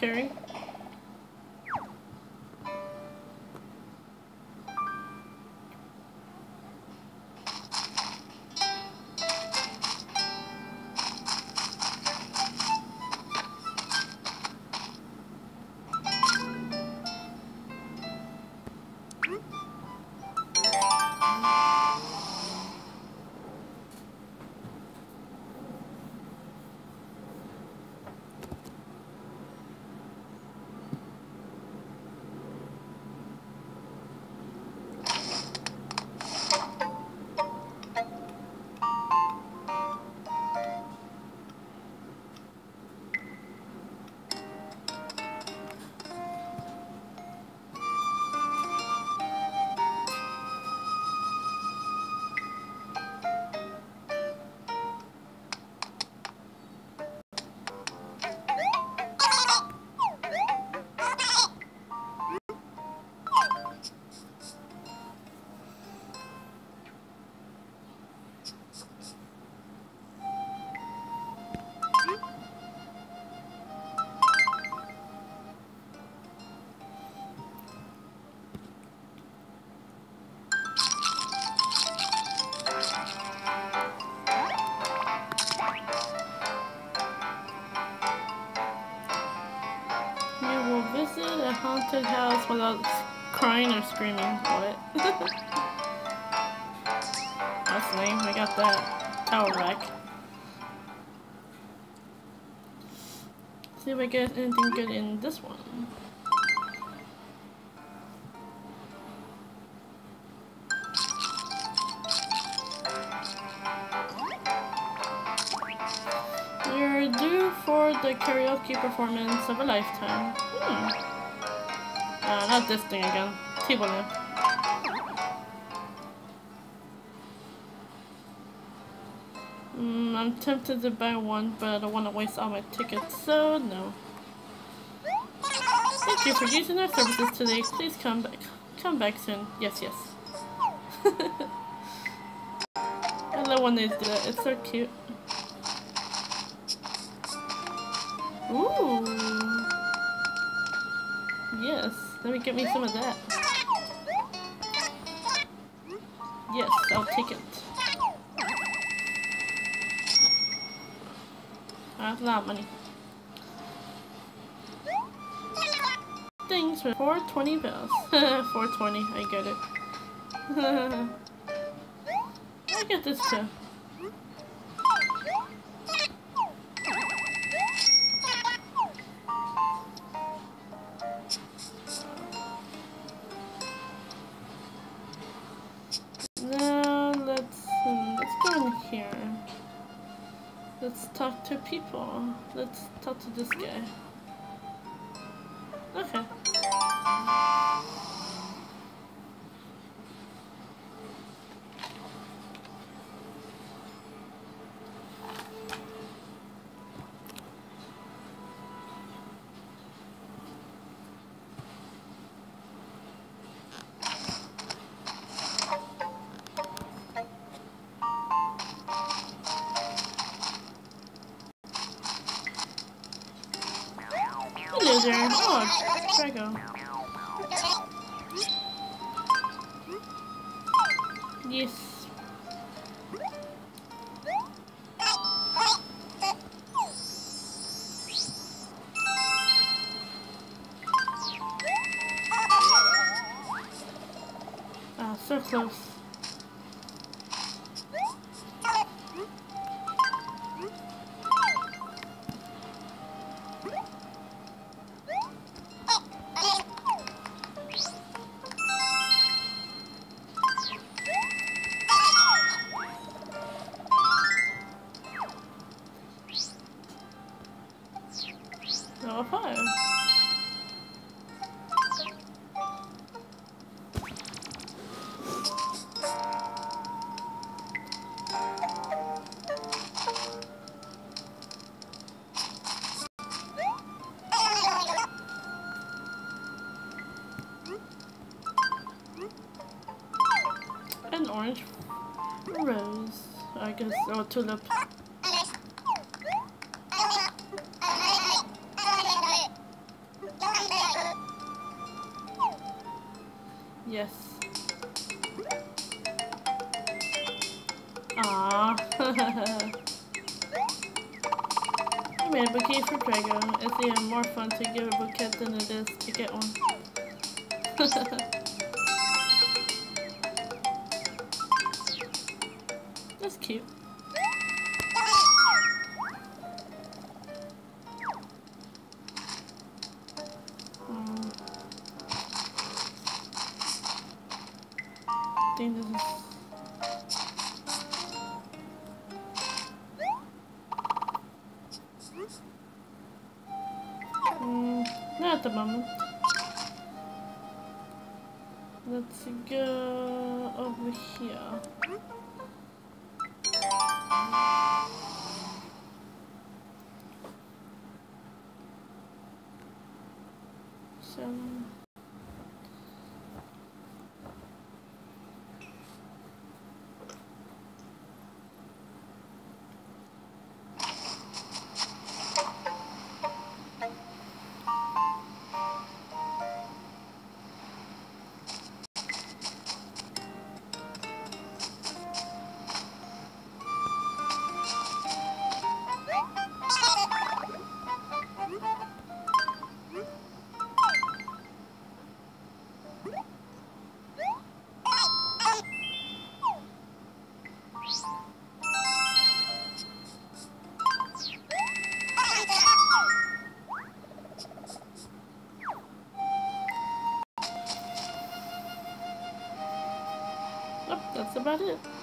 carry. Haunted house without crying or screaming. What? That's lame. I got that tower back. See if I get anything good in this one. You're due for the karaoke performance of a lifetime. Hmm. Uh, not this thing again. Tivoli. Mm, I'm tempted to buy one, but I don't want to waste all my tickets, so no. Thank you for using our services today. Please come back. Come back soon. Yes, yes. I love when they do that. It's so cute. Ooh. Yes. Let me get me some of that. Yes, I'll take it. I have a lot of money. Thanks for 420 bells. 420, I get it. I get this too. Let's talk to people. Let's talk to this guy. Okay. There. Oh, Drago. Yes. Ah, so close. Five. An orange rose. I guess, or tulip. Yes. Aww. I made a bouquet for Prego. It's even more fun to give a bouquet than it is to get one. That's cute. Think this Mm, not at the moment. Let's go over here. So. About it.